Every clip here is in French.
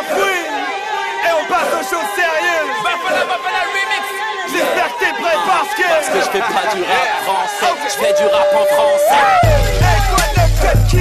Et on passe aux choses sérieuses. J'espère que t'es prêt parce que. Parce que je fais pas du rap français, je fais du rap en français. Hey, quoi de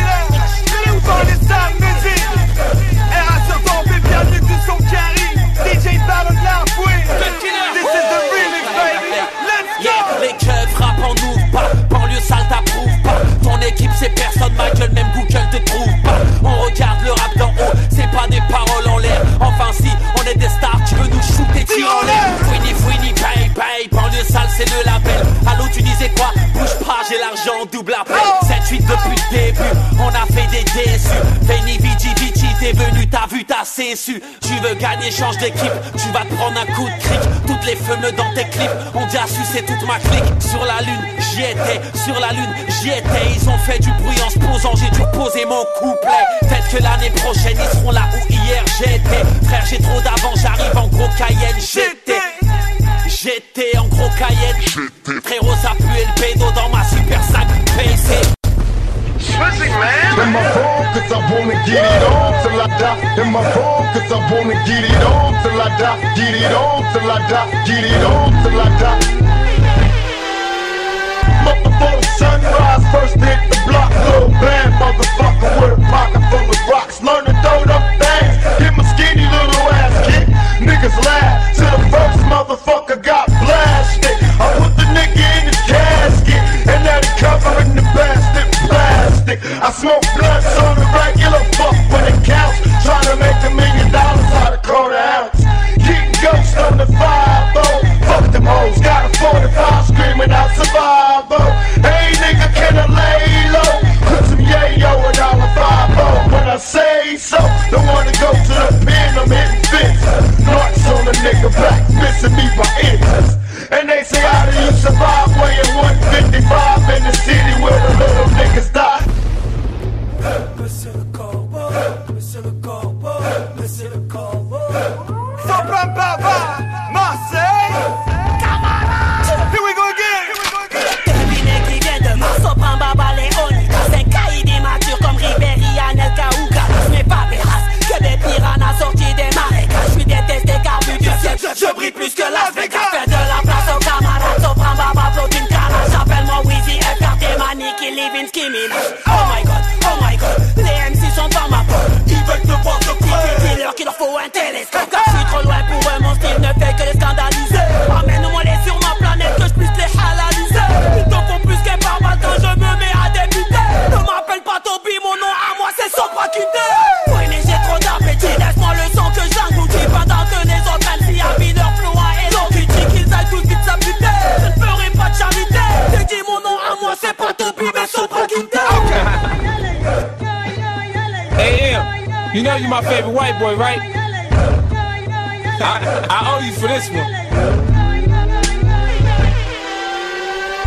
Fouini, fouini, paye, paye, banlieue sale c'est le label. Allô, tu disais quoi? Bouge pas, j'ai l'argent, double appel. 7-8 depuis le début, on a fait des déçus. Veni, Vici, Vici, t'es venu, t'as vu, t'as su. Tu veux gagner, change d'équipe, tu vas te prendre un coup de cric. Toutes les fumeux dans tes clips, on dit à sucer toute ma clique. Sur la lune, j'y étais, sur la lune, j'y étais. Ils ont fait du bruit en se posant, j'ai dû poser mon couplet. Peut-être que l'année prochaine, ils seront là où hier j'étais. Frère, j'ai trop d'avant, j'arrive en gros Cayenne, j'étais. J'étais en gros Cayenne. Frérot, ça pue le pédo dans ma super sac wanna get it on till I die. In my phone, cause I wanna get it on till I die. Get it on till I die. Get it on till I die. Motherfucker, sunrise, first hit the block, little band, motherfucker screaming. Know you my favorite white boy, right? I, I owe you for this one.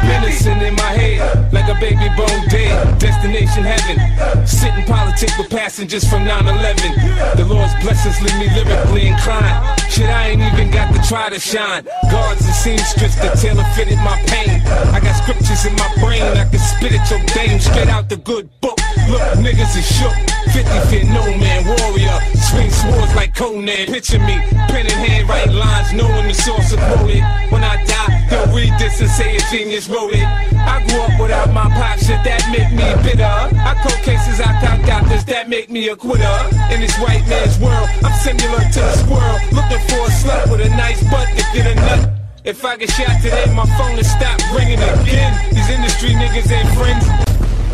Menacing in my head, like a baby bone dead. Destination heaven. Sitting politic with passengers from 9-11. The Lord's blessings leave me lyrically inclined. Shit, I ain't even got to try to shine. Guards and seamstress that tailor fitted my pain. I got scriptures in my brain, I can spit at your dame straight out the good book. Look, niggas is shook. 50 feet, no man, warrior. Swing swords like Conan. Picture me, pen in hand, write lines, knowing the source of quoted. When I die, they'll read this and say a genius wrote it. I grew up without my pop shit, that make me bitter. I cold cases, I got doctors, that make me a quitter. In this white man's world, I'm similar to a squirrel. Looking for a slut with a nice butt to get a nut. If I get shot today, my phone will stop ringing again. These industry niggas ain't friends.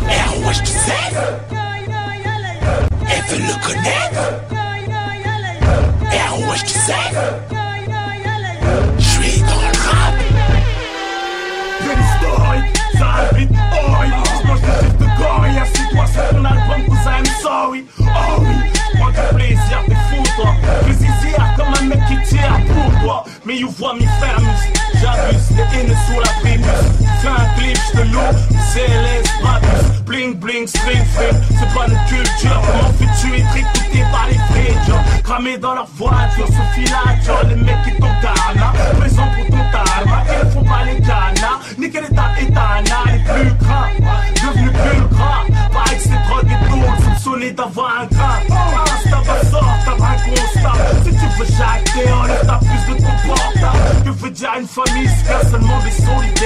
Now watch you set. If you look on it. Now watch the set. Je suis dans le rap. I'm Cramés dans leur voiture, sous filature Les mecs qui t'ont Ghana, présent pour ton tarma Ils font pas les canas, nickel état étana Les plus gras, devenus plus gras. Pareil que c'est drogue et tout, soupçonné d'avoir un grain. Tabassard, t'as un constat. Si tu veux jacter, enlève ta plus de ton portable Que veut dire une famille, c'est seulement des solidaires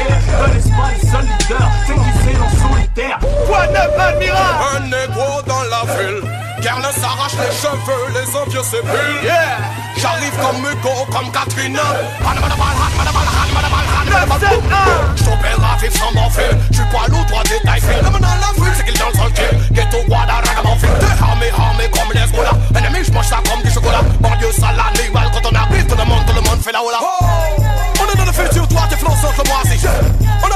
ville Guerre ne s'arrache les cheveux, les envieux s'épulent Yeah. J'arrive comme Hugo, comme Katrina J'opère à vivre sans morphine J'suis pas loup, toi détail fine L'homme dans la ville, c'est qu'il dans le kill Ghetto, Wada, ragamuffin. T'es armé, armé comme les Skoda Ennemi, j'mange ça comme du chocolat. Banlieue, sale, animal Quand on arrive, tout le monde, tout le monde fait la hola. On est dans le futur, toi t'es flot que moi si On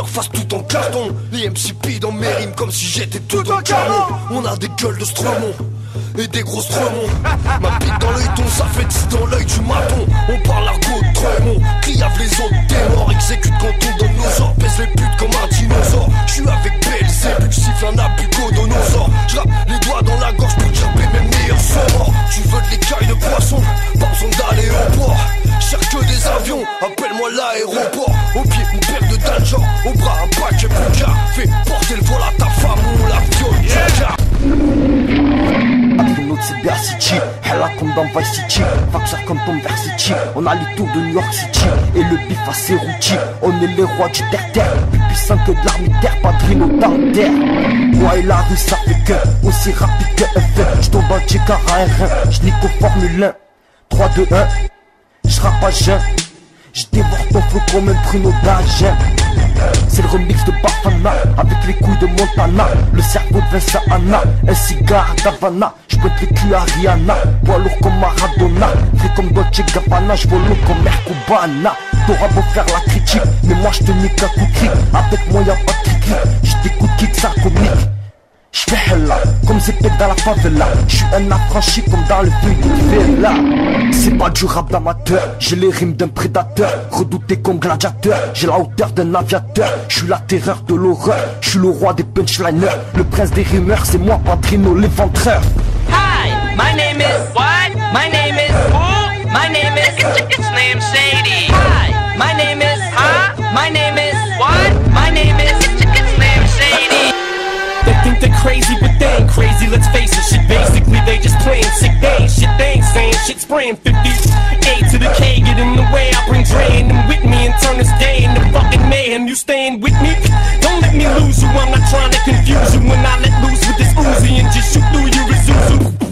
leur face tout en carton. Les MCP dans mes rimes comme si j'étais tout en canon. On a des gueules de Stromon et des grosses tremons Ma bite dans l'œil, ton ça fait 10 dans l'œil du maton. On parle argot de Tremont, criave les autres démons Exécute quand on donne nos ordres, pèse les putes comme un dinosaure. J'suis avec Belzébuth, j'siffle un abucodonosaure J'rappe les De Hella comme dans Vice City, Vaxer comme Tom Versity, on a les tours de New York City, et le bif à Cerruti, on est les rois du terre-terre, plus puissant que de l'armée terre, Padrino dans le terre. Moi et la rue ça fait que, aussi rapide que F1, j'tombe dans le J-Car à R1, j'nique au Formule 1, 3, 2, 1, j'rappe à jeun, j'dévore ton flot comme un d'Agen. C'est le remix de Bafana Avec les couilles de Montana. Le cerveau de Vincent Anna Un cigare d'Havana J'peux les culs à Rihanna Poids lourd comme Maradona. Fait comme Dolce Gabbana J'vole comme Mercubana T'auras beau faire la critique Mais moi j'te nique un coup de cric Avec moi y'a pas de cric J't'écoute kick ça comique J'fais hella, comme c'est dans la favela. J'suis un affranchi comme dans le film de là C'est pas du rap d'amateur J'ai les rimes d'un prédateur. Redouté comme gladiateur J'ai la hauteur d'un aviateur. J'suis la terreur de l'horreur J'suis le roi des punchliners Le prince des rimeurs C'est moi Padrino l'éventreur my name is what? My name is who? My name is it's Sadie. Hi, my name is huh? My name is what? My name is it's Sadie. They think they're crazy, but they ain't crazy. Let's face it, shit. Basically, they just playing sick. They ain't shit. They ain't saying shit. Spraying 50. A to the K, get in the way. I bring Dre them with me and turn this day into fucking mayhem. You staying with me? Don't let me lose you. I'm not trying to confuse you. When I let loose with this Uzi and just shoot through you, Isuzu.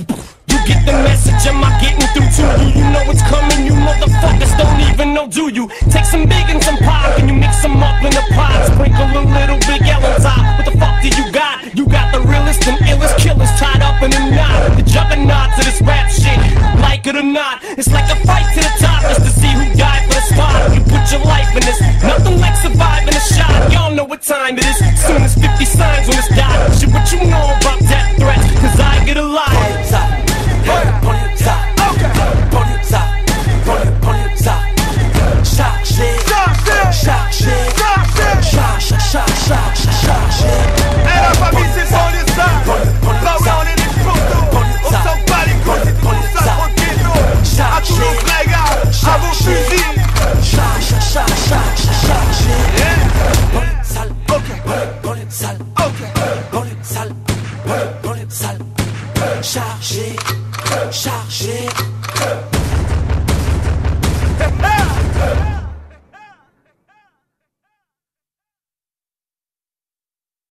Don't do you? Take some big and some pop, and you mix them up in a pot. Sprinkle a little big L on top. What the fuck do you got? You got the realest and illest killers tied up in a knot. The juggernauts to this rap shit, like it or not. It's like a fight to the top just to see who died for the spot. You put your life in this, nothing like surviving a shot. Y'all know what time it is. Soon as 50 signs on this dot. Shit, what you know